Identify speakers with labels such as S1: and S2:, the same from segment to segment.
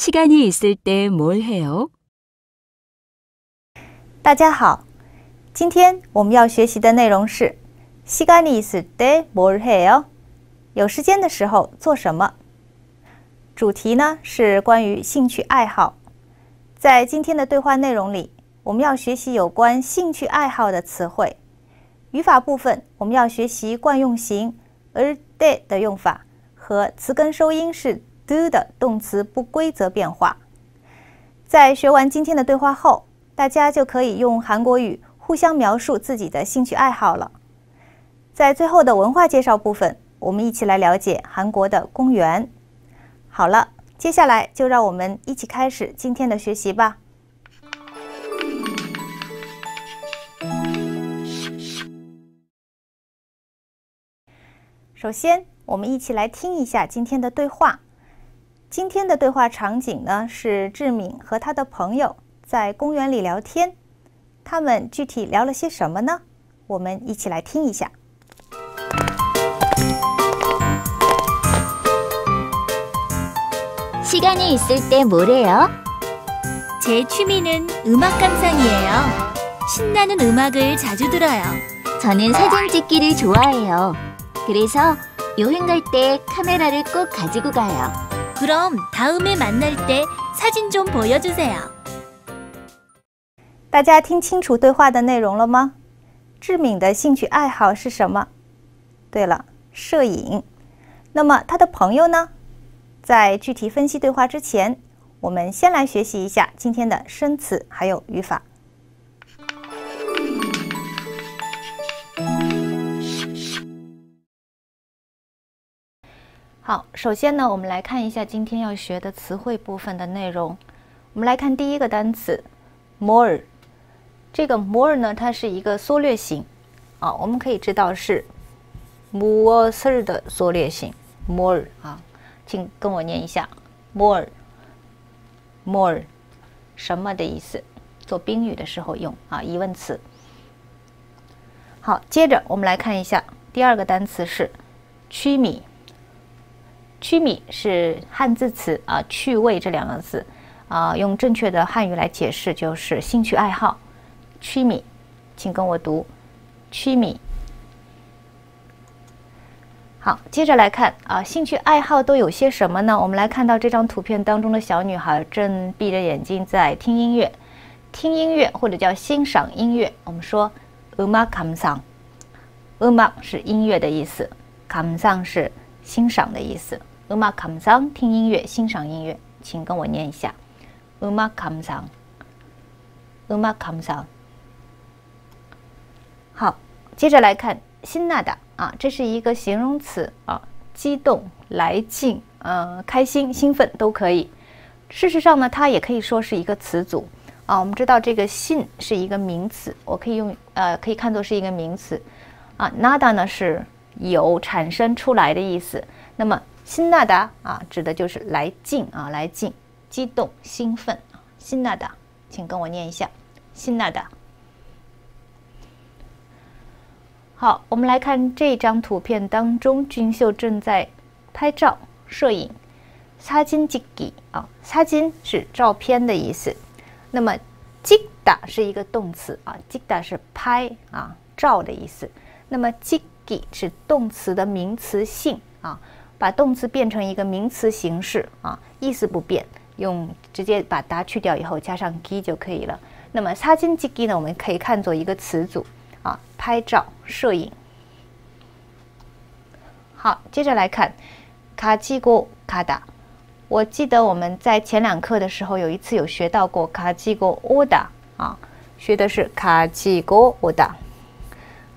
S1: 시간이 있을 때 뭘 해요?
S2: 大家好，今天我们要学习的内容是“시간이있을때뭘해요”。有时间的时候做什么？主题呢是关于兴趣爱好。在今天的对话内容里，我们要学习有关兴趣爱好的词汇。语法部分，我们要学习惯用型而 day 的用法和词根收音是 do 的动词不规则变化。在学完今天的对话后，大家就可以用韩国语互相描述自己的兴趣爱好了。在最后的文化介绍部分，我们一起来了解韩国的公园。好了，接下来就让我们一起开始今天的学习吧。首先，我们一起来听一下今天的对话。今天的对话场景呢是志敏和他的朋友在公园里聊天。他们具体聊了些什么呢？我们一起来听一下。
S3: 시간이 있을 때 뭘 해요?
S4: 제 취미는 음악 감상이에요. 신나는 음악을 자주 들어요.
S3: 저는 사진 찍기를 좋아해요. 그래서 여행 갈 때 카메라를 꼭 가지고 가요.
S4: 그럼 다음에 만날 때 사진 좀 보여주세요.
S2: 大家听清楚对话的内容了吗？志敏的兴趣爱好是什么？对了，摄影。那么他的朋友呢？在具体分析对话之前，我们先来学习一下今天的生词还有语法。 好，首先呢，我们来看一下今天要学的词汇部分的内容。我们来看第一个单词 more。这个 more 呢，它是一个缩略型啊，我们可以知道是 more 的缩略型 more 啊，请跟我念一下 more，more 什么的意思？做宾语的时候用啊，疑问词。好，接着我们来看一下第二个单词是趣米。趣米是汉字词啊，趣味这两个字啊，用正确的汉语来解释就是兴趣爱好。趣米，请跟我读，趣米。好，接着来看啊，兴趣爱好都有些什么呢？我们来看到这张图片当中的小女孩正闭着眼睛在听音乐，听音乐或者叫欣赏音乐。我们说，uma kamsang，uma 是音乐的意思，kamsang 是欣赏的意思。음악감상听音乐，欣赏音乐，请跟我念一下음악감 상， 음악감 상。 好，接着来看辛纳达啊，这是一个形容词啊，激动、来劲、呃，开心、兴奋都可以。事实上呢，它也可以说是一个词组啊。我们知道这个“信”是一个名词，我可以用呃，可以看作是一个名词啊。纳达呢是有产生出来的意思。那么 辛纳达啊，指的就是来劲啊，来劲，激动、兴奋啊。辛纳达，请跟我念一下，辛纳达。好，我们来看这张图片当中，俊秀正在拍照、摄影。擦金吉吉啊，擦金是照片的意思。那么吉达是一个动词啊，吉达是拍啊、照的意思。那么吉吉是动词的名词性啊。把动词变成一个名词形式啊意思不变用直接把达去掉以后加上 g 就可以了。那么擦肩机给呢我们可以看作一个词组啊拍照摄影。好接着来看 cajigo ca da 我记得我们在前两课的时候有一次有学到过 cajigo oda” 啊学的是 cajigo wo da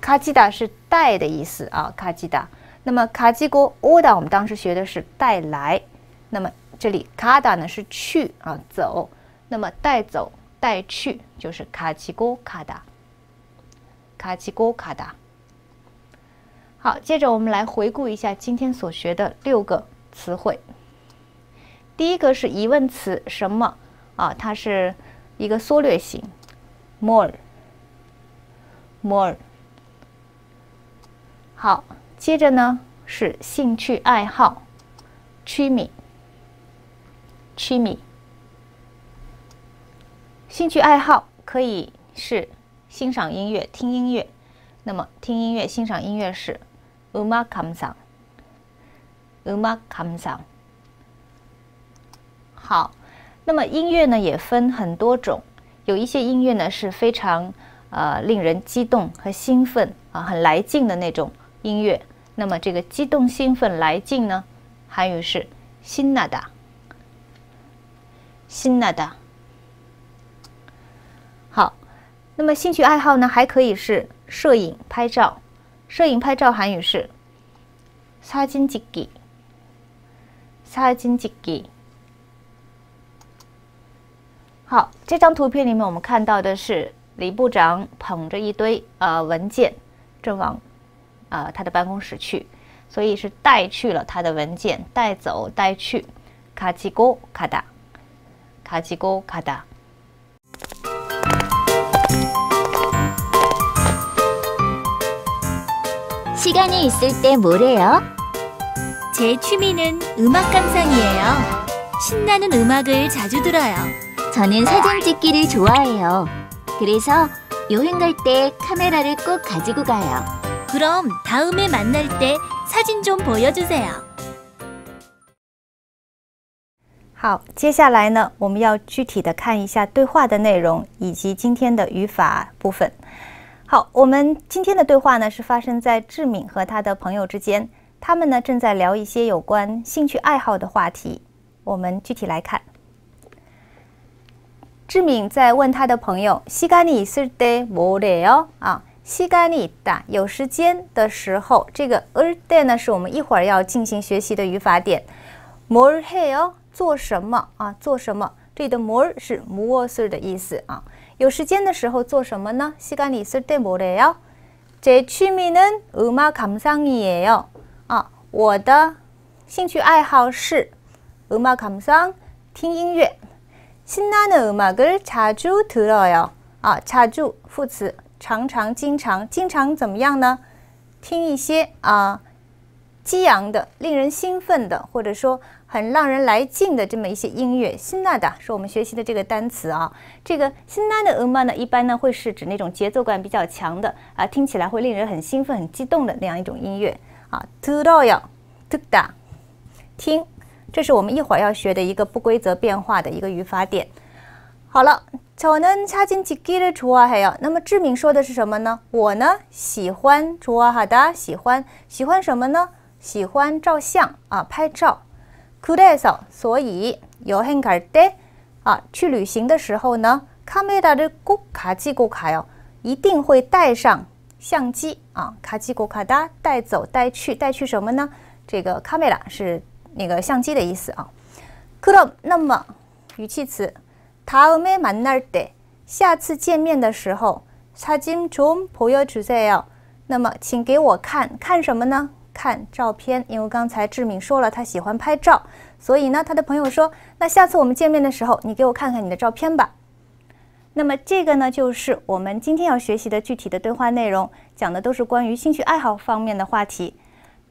S2: cajida 是带的意思啊 cajida 那么卡基锅 oda，我们当时学的是带来，那么这里卡达呢是去啊走，那么带走带去就是卡基锅卡达，卡基锅卡达。好，接着我们来回顾一下今天所学的六个词汇。第一个是疑问词什么啊，它是一个缩略型 more，more。好。接着呢，是兴趣爱好，趣味趣味。兴趣爱好可以是欣赏音乐，听音乐，那么听音乐，欣赏音乐是 UMA comes on。UMA comes on。好，那么音乐呢也分很多种，有一些音乐呢是非常呃令人激动和兴奋，啊，很来劲的那种。音乐。那么这个激动、兴奋、来劲呢，韩语是신나 다， 신나 다。 好，那么兴趣爱好呢，还可以是摄影、拍照。摄影、拍照韩语是사진찍 기， 사진찍 기。 好，这张图片里面我们看到的是李部长捧着一堆呃文件，正往 啊他的办公室去，所以是带去了他的文件，带走、带去。가지고가 다， 가지고가 다。
S3: 시간이 있을 때 뭘 해요?
S4: 제 취미는 음악 감상이에요. 신나는 음악을 자주 들어요.
S3: 저는 사진 찍기를 좋아해요. 그래서 여행 갈 때 카메라를 꼭 가지고 가요.
S4: 그럼 다음에 만날 때 사진 좀 보여주세요.
S2: 好，接下来呢，我们要具体的看一下对话的内容以及今天的语法部分。好，我们今天的对话呢是发生在志敏和他的朋友之间，他们呢正在聊一些有关兴趣爱好的话题。我们具体来看，志敏在问他的朋友：“시간이있을때뭐래요？”啊， 시간이있다有时间的时候，这个을때呢是我们一会儿要进行学习的语法点。뭘해요？做什么啊？做什么？这里的뭘是무엇을的意思啊。有时间的时候做什么呢？시간이있을때뭐래요제취미는음악감상이에요啊，我的兴趣爱好是음악감 상， 听音乐。신나는음악을자주들어요啊，자주副词， 常常、经常、经常怎么样呢？听一些啊，激昂的、令人兴奋的，或者说很让人来劲的这么一些音乐。辛纳达是我们学习的这个单词啊。这个辛纳的俄文呢，一般呢会是指那种节奏感比较强的啊，听起来会令人很兴奋、很激动的那样一种音乐啊。突到呀，突哒，听，这是我们一会儿要学的一个不规则变化的一个语法点。好了，저는사진찍기를좋아해 요。 那么志敏说的是什么呢？我呢喜欢좋아하 다， 喜欢喜欢什么呢？喜欢照相啊，拍照。그래서所以여행갈때啊，去旅行的时候呢，카메라를꼭가지고가 요， 一定会带上相机啊，가지고가다带走带去带去什么呢？这个카메라是那个相机的意思啊。그럼那么语气词 다음에만날 때， 下次见面的时候사진좀보여주세 요。 那么请给我看看什么呢？看照片，因为刚才志敏说了他喜欢拍照，所以呢，他的朋友说：“那下次我们见面的时候，你给我看看你的照片吧。”那么这个呢，就是我们今天要学习的具体的对话内容，讲的都是关于兴趣爱好方面的话题。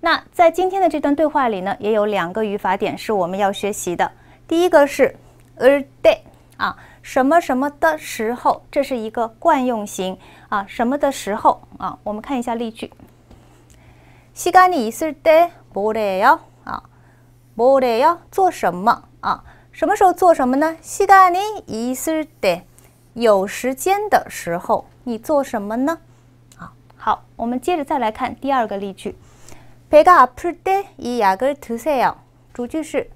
S2: 那在今天的这段对话里呢，也有两个语法点是我们要学习的。第一个是을 때， 啊，什么什么的时候，这是一个惯用型啊，什么的时候啊，我们看一下例句。시간이있을때뭐래요啊，뭐래요做什么啊？什么时候做什么呢？시간이있을 때， 有时间的时候，你做什么呢？啊，好，我们接着再来看第二个例句。배가아플때이약을드세 요。 主句是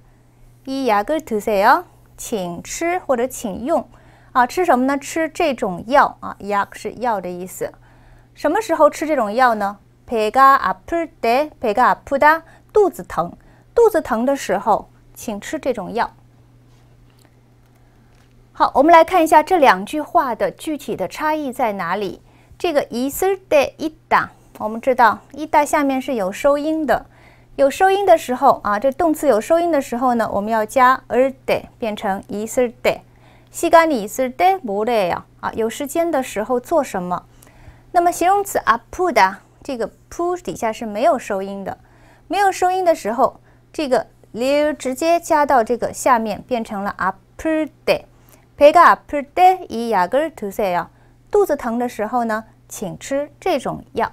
S2: 이약을드세 요， 请吃或者请用啊，吃什么呢？吃这种药啊，약是药的意思。什么时候吃这种药呢？배가아플때배가아프다肚子疼，肚子疼的时候，请吃这种药。好，我们来看一下这两句话的具体的差异在哪里。这个있을때있 다， 我们知道있다下面是有收音的， 有收音的时候啊，这动词有收音的时候呢，我们要加을때变成있을 때。 시간이있을때뭐래요啊，有时间的时候做什么？那么形容词아프다。这个 푸底下是没有收音的，没有收音的时候，这个 l 直接加到这个下面，变成了 a p p e d 배가아플때이약을드세요。 肚子疼的时候呢，请吃这种药。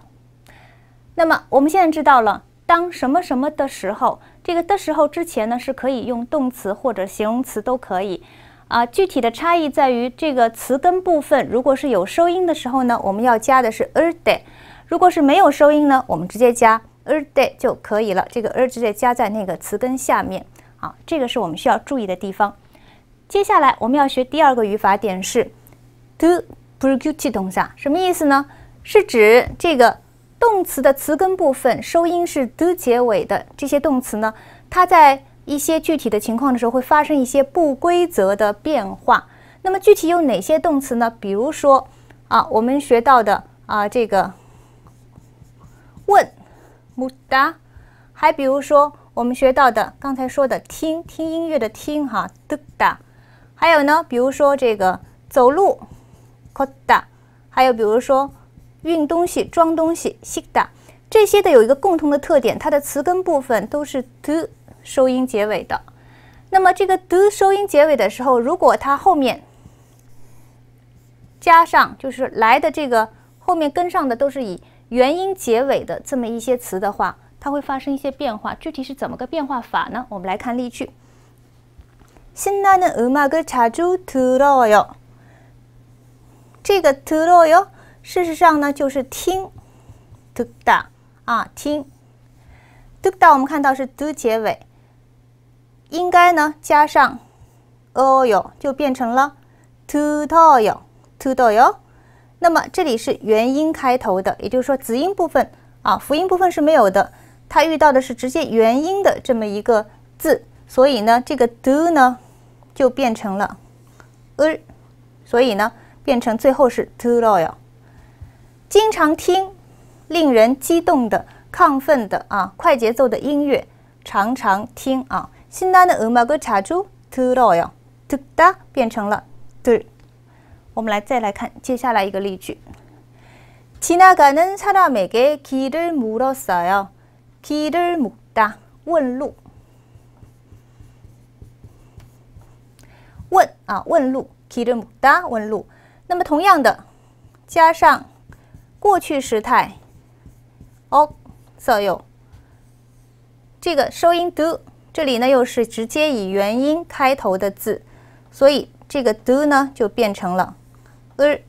S2: 那么我们现在知道了， 当什么什么的时候，这个的时候之前呢是可以用动词或者形容词都可以。啊，具体的差异在于这个词根部分，如果是有收音的时候呢，我们要加的是 er de；如果是没有收音呢，我们直接加 er de 就可以了。这个 er 直接加在那个词根下面。好，这个是我们需要注意的地方。接下来我们要学第二个语法点是 do p r o c u t e 动词，什么意思呢？是指这个动词的词根部分收音是 d 结尾的这些动词呢，它在一些具体的情况的时候会发生一些不规则的变化。那么具体有哪些动词呢？比如说啊，我们学到的啊，这个问木达，还比如说我们学到的刚才说的听听音乐的听哈嘟达，还有呢，比如说这个走路 k 达，还有比如说运东西装东西 s 达，这些的有一个共同的特点，它的词根部分都是 do。收音结尾的，那么这个 do 收音结尾的时候，如果它后面加上就是来的这个后面跟上的都是以元音结尾的这么一些词的话，它会发生一些变化。具体是怎么个变化法呢？我们来看例句。신나는음악을자주들어 요。 这个 들어 요， 事实上呢，就是听，Tukta。啊，听，Tukta 我们看到是 do 结尾。应该呢，加上 oil 就变成了 to toyo，to toyo 那么这里是元音开头的，也就是说子音部分。啊，辅音部分是没有的，它遇到的是直接元音的这么一个字，所以呢，这个 do 呢，就变成了 er 所以呢，变成最后是 to oil。经常听令人激动的、亢奋的啊快节奏的音乐，常常听啊。신나는음악을자주들어 요。 듣다变成了들我们来再来看接下来一个例句。지나가는사람에게길을물었어 요。 길을묻 다， 问路。问啊，问路。길을묻 다， 问路。那么同样的，加上 过去时态어서 요。 这个收音 do。这里呢又是直接以元音开头的字，所以这个 do 呢就变成了 er，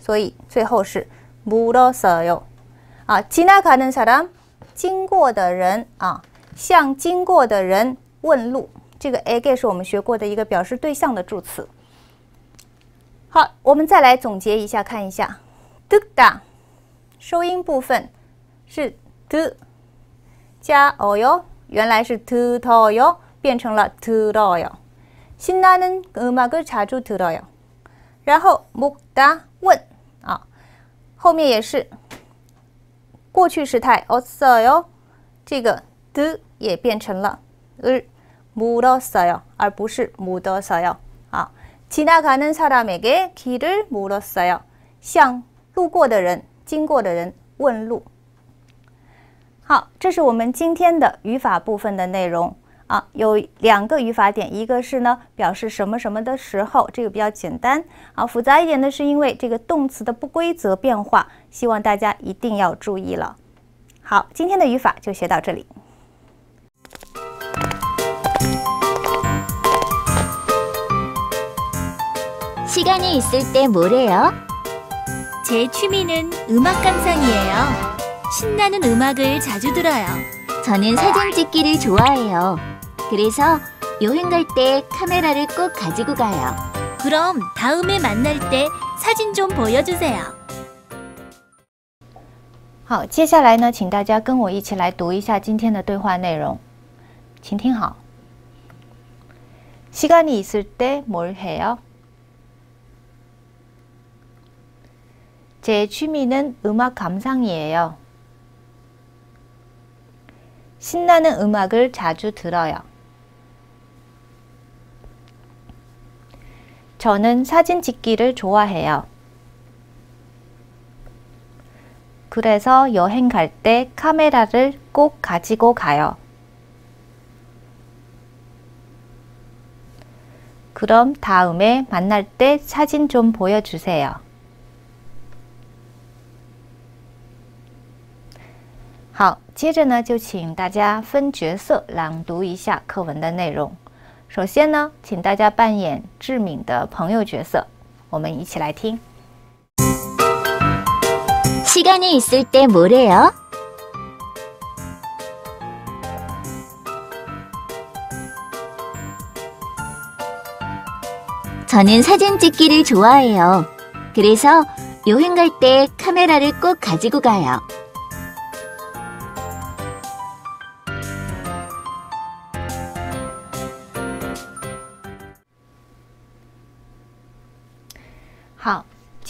S2: 所以最后是 물어서 요。 啊，지나가는 사 람， 经过的人啊，向经过的人问路。这个 에是我们学过的一个表示对象的助词。好，我们再来总结一下，看一下듣다 收音部分是 do 加어 요。 原来是 to to 요， 变成了 to do 요。 신나는음악을자주들어 요。 然后묻다问啊，后面也是过去时态어서 요， 这个 do 也变成了을묻었어 요， 而不是묻었어 요。 啊，지나가는사람에게길을물었어 요， 向路过的人、 经过的人问路。好，这是我们今天的语法部分的内容啊，有两个语法点，一个是呢表示什么什么的时候，这个比较简单啊，复杂一点的是因为这个动词的不规则变化，希望大家一定要注意了。好，今天的语法就学到这里。
S3: 시간이있을때뭘해요
S4: 제취미는음악감상이에요 신나는 음악을 자주 들어요.
S3: 저는 사진 찍기를 좋아해요. 그래서 여행 갈 때 카메라를 꼭 가지고 가요.
S4: 그럼 다음에 만날 때 사진 좀 보여주세요.
S2: 好，接下来呢，请大家跟我一起来读一下今天的对话内容。请听好。시간이 있을 때 뭘 해요? 제 취미는 음악 감상이에요. 신나는 음악을 자주 들어요. 저는 사진 찍기를 좋아해요. 그래서 여행 갈 때 카메라를 꼭 가지고 가요. 그럼 다음에 만날 때 사진 좀 보여주세요. 好，接着呢，就请大家分角色朗读一下课文的内容。首先呢，请大家扮演志敏的朋友角色，我们一起来听。
S3: 시간이 있을 때 뭐래요? 저는 사진 찍기를 좋아해요. 그래서 여행 갈 때 카메라를 꼭 가지고 가요.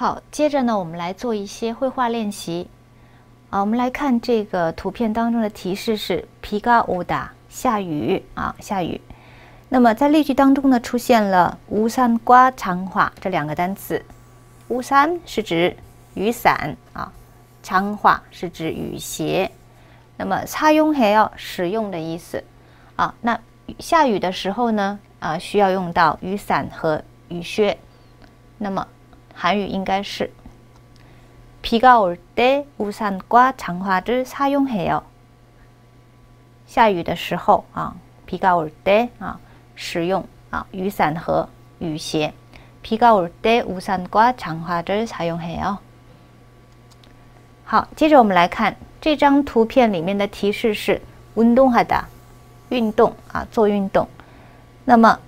S2: 好，接着呢，我们来做一些绘画练习。啊，我们来看这个图片当中的提示是“皮嘎乌达”，下雨啊，下雨。那么在例句当中呢，出现了“乌山瓜长话”这两个单词。乌山是指雨伞啊，长话是指雨鞋。那么擦用还要使用的意思啊。那下雨的时候呢，啊，需要用到雨伞和雨靴。那么韩语应该是비가올때우산과장화를사용해 요。 下雨的时候啊，비가올때啊，使用啊雨伞和雨鞋。비가올때우산과장화를사용해 요。 好，接着我们来看这张图片里面的提示是운동하 다， 运动啊，做运动。那么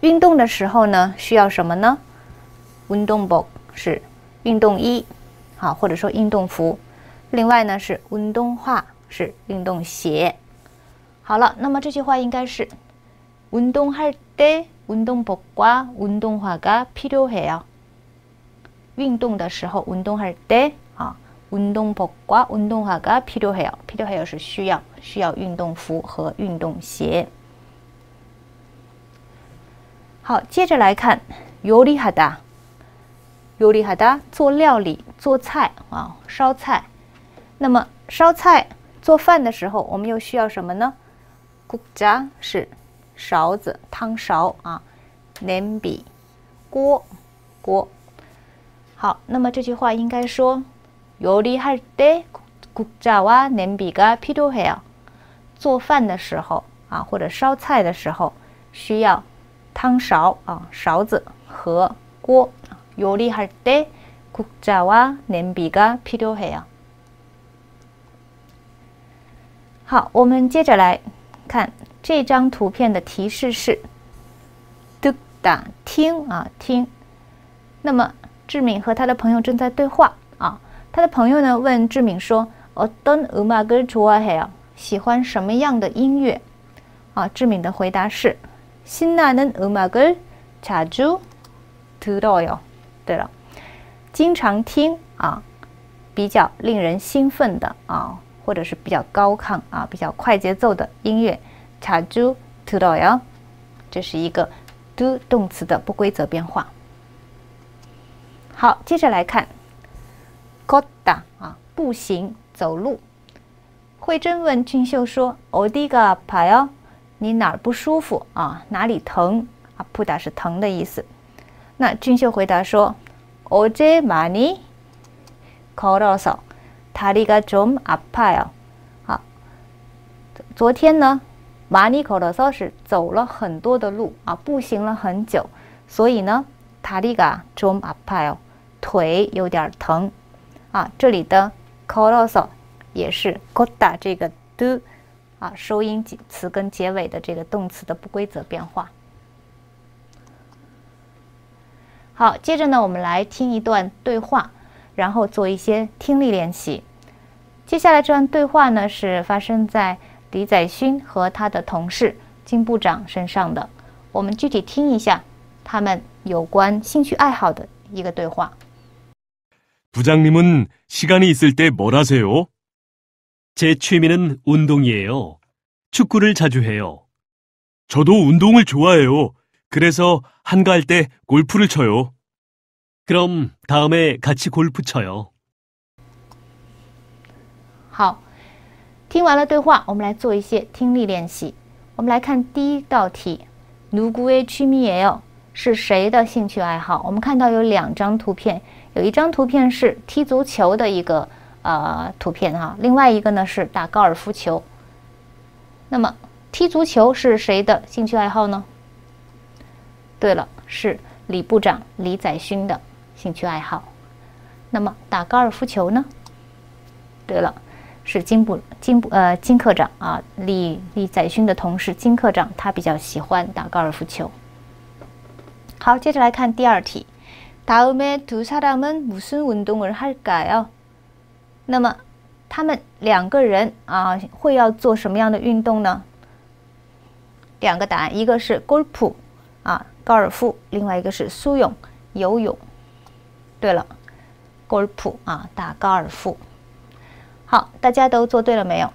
S2: 运动的时候呢，需要什么呢？ 운동복是运动衣，好，或者说运动服。另外呢是运动化是运动鞋。好了，那么这句话应该是운동할때운동복과운동화가필요해 요。 运动的时候，운동할때啊，운동복과운동화가필요해 요。 필요해요是需要，需要运动服和运动鞋。好，接着来看요리하 다。 요리하다做料理、做菜啊，烧菜。那么烧菜、做饭的时候，我们又需要什么呢？국자是勺子、汤勺啊，냄비锅锅。好，那么这句话应该说요리할때국자와냄비가필요해 요。 做饭的时候啊，或者烧菜的时候，需要汤勺啊，勺子和锅。 요리할 때 국자와 냄비가 필요해요. 好，我们接着来看这张图片的提示是듣다听啊听。那么志敏和他的朋友正在对话啊，他的朋友呢问志敏说：“어떤음악을좋아해 요？ 喜欢什么样的音乐？”啊，志敏的回答是：“신나는음악을자주들어요。” 对了，经常听啊，比较令人兴奋的啊，或者是比较高亢啊，比较快节奏的音乐。자주들어 요， 这是一个 do 动词的不规则变化。好，接着来看걷다啊，步行走路。慧珍问俊秀说：“어디가아파 요？ 你哪儿不舒服啊？哪里疼？啊，푸다是疼的意思。” 那俊秀回答说：“어제많이걸어서다리가좀아파요。”好，昨天呢，많이걸어서是走了很多的路啊，步行了很久，所以呢，다리가좀아파 요， 腿有点疼啊。这里的걸어서也是걷다这个 do 啊收音词跟结尾的这个动词的不规则变化。 好，接着呢，我们来听一段对话。 然后做一些听力练习。接下来这段对话呢，是发生在李载勋和他的同事金部长身上的。我们具体听一下他们有关兴趣爱好的一个对话。
S5: 부장님은 시간이 있을 때 뭘 하세요? 제 취미는 운동이에요. 축구를 자주 해요. 저도 운동을 좋아해요. 그래서 한가할 때 골프를 쳐요. 그럼 다음에 같이 골프 쳐요.
S2: 好，听完了对话，我们来做一些听力练习。我们来看第一道题누구의취미예요是谁的兴趣爱好？我们看到有两张图片，有一张图片是踢足球的一个呃图片哈，另外一个呢是打高尔夫球。那么踢足球是谁的兴趣爱好呢？ 对了，是李部长李载勋的兴趣爱好。那么打高尔夫球呢？对了，是金部金部呃金科长啊，李李载勋的同事金科长，他比较喜欢打高尔夫球。好，接着来看第二题。다음에두사람은무슨운동을할까요？那么他们两个人啊会要做什么样的运动呢？两个答案，一个是 golf 啊 高尔夫，另外一个是苏泳游泳。对了高尔夫啊打高尔夫。好，大家都做对了没有？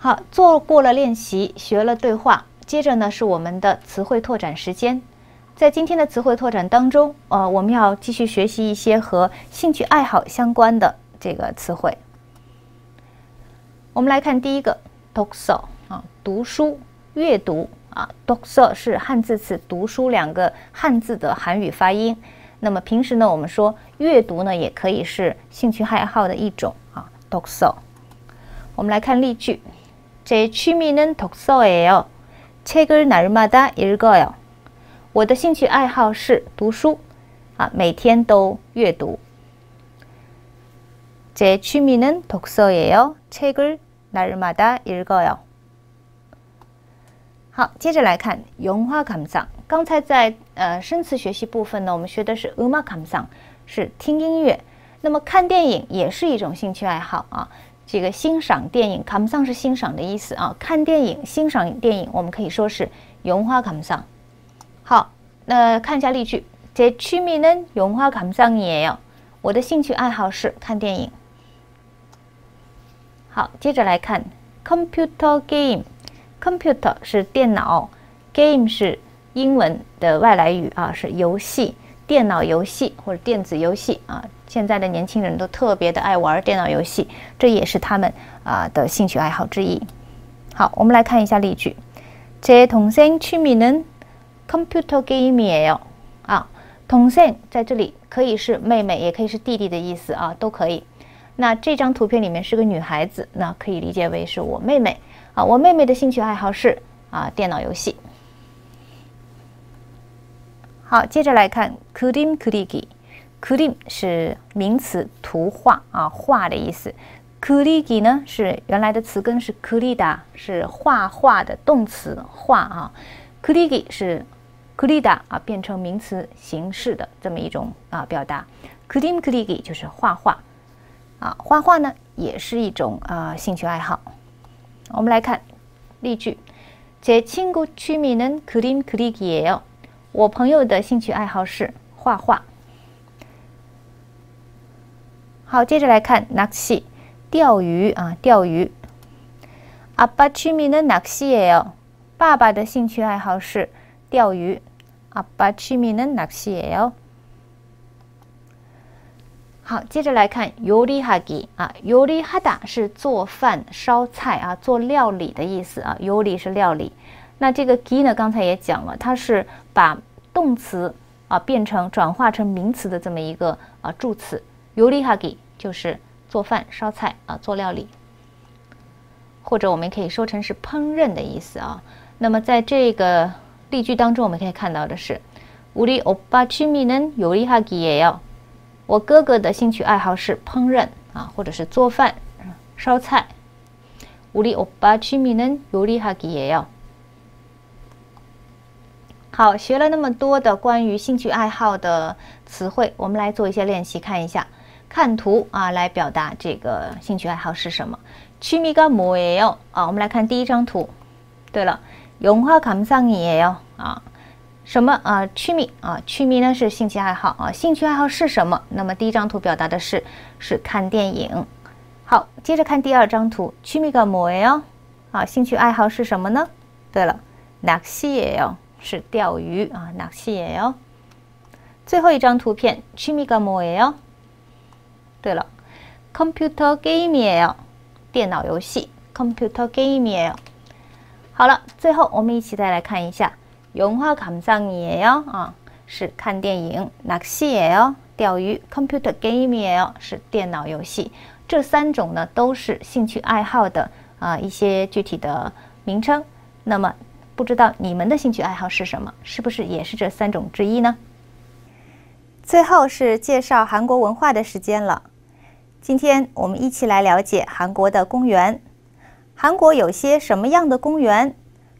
S2: 好，做过了练习，学了对话，接着呢是我们的词汇拓展时间。在今天的词汇拓展当中，呃，我们要继续学习一些和兴趣爱好相关的这个词汇。我们来看第一个 d o k s o 啊，读书、阅读啊 d o k s o 是汉字词“读书”两个汉字的韩语发音。那么平时呢，我们说阅读呢，也可以是兴趣爱好的一种啊 d o k s o 我们来看例句。제취미는독서예요책을날마다읽어요我的兴趣爱好是读书，啊，每天都阅读。제취미는독서예요책을날마다읽어요 好，接着来看영화감상。刚才在呃生词学习部分呢，我们学的是음악감상，是听音乐。那么看电影也是一种兴趣爱好啊。这个欣赏电影，감상是欣赏的意思啊。看电影，欣赏电影，我们可以说是영화감 상。 好，那看一下例句。제취미는영화감상이에요我的兴趣爱好是看电影。好，接着来看 computer game。 computer 是电脑，game 是英文的外来语啊，是游戏，电脑游戏或者电子游戏啊。现在的年轻人都特别的爱玩电脑游戏，这也是他们啊的兴趣爱好之一。好，我们来看一下例句。제동생취미는컴퓨터게임이에요啊，동생在这里可以是妹妹，也可以是弟弟的意思啊，都可以。 那这张图片里面是个女孩子，那可以理解为是我妹妹，啊，我妹妹的兴趣爱好是啊电脑游戏。好，接着来看 KUDIM KUDIGI，KUDIM 是名词，图画，啊，画的意思。KUDIGI 呢，是原来的词根是 KURIDA，是画画的动词画啊，KURIGI 是 KURIDA 啊变成名词形式的这么一种啊表达，KUDIM KURIGI 就是画画。啊，画画呢也是一种啊兴趣爱好。我们来看例句：제친구취미는그림그리기예요我朋友的兴趣爱好是画画。好，接着来看낚 시， 钓鱼啊，钓鱼。아빠취미는낚시예요爸爸的兴趣爱好是钓鱼。아빠취미는낚시예요 好，接着来看요리하기啊，요리하다是做饭、烧菜啊，做料理的意思啊。요리是料理。那这个기呢，刚才也讲了，它是把动词啊变成转化成名词的这么一个啊助词。요리하기就是做饭、烧菜啊，做料理，或者我们可以说成是烹饪的意思啊。那么在这个例句当中，我们可以看到的是，우리오빠취미는요리하기예요 我哥哥的兴趣爱好是烹饪啊，或者是做饭、烧菜。우리오빠취미는요리하기예요 好，学了那么多的关于兴趣爱好的词汇，我们来做一些练习，看一下。看图啊，来表达这个兴趣爱好是什么。취미가뭐예 요？ 啊，我们来看第一张图。对了，영화감상이에 요。 啊， 什么啊？취미啊，취미呢是兴趣爱好啊。兴趣爱好是什么？那么第一张图表达的是是看电影。好，接着看第二张图。취미가뭐예 요？ 啊，兴趣爱好是什么呢？对了，낚시예 요。 是钓鱼啊，낚시예 요。 最后一张图片。취미가뭐예 요？ 对了，computer game 也要电脑游戏，computer game 也要。好了，最后我们一起再来看一下， 영화감상이要啊，是看电影，낚시也要钓鱼，computer game 也要是电脑游戏。这三种呢都是兴趣爱好的啊一些具体的名称。那么不知道你们的兴趣爱好是什么？是不是也是这三种之一呢？最后是介绍韩国文化的时间了。今天我们一起来了解韩国的公园。韩国有些什么样的公园？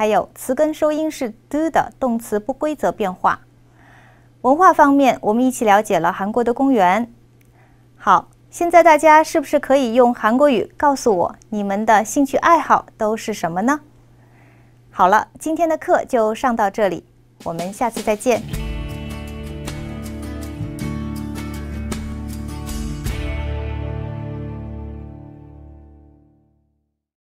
S2: 还有词根收音是 do 的动词不规则变化。文化方面，我们一起了解了韩国的公园。好，现在大家是不是可以用韩国语告诉我你们的兴趣爱好都是什么呢？好了，今天的课就上到这里，我们下次再见。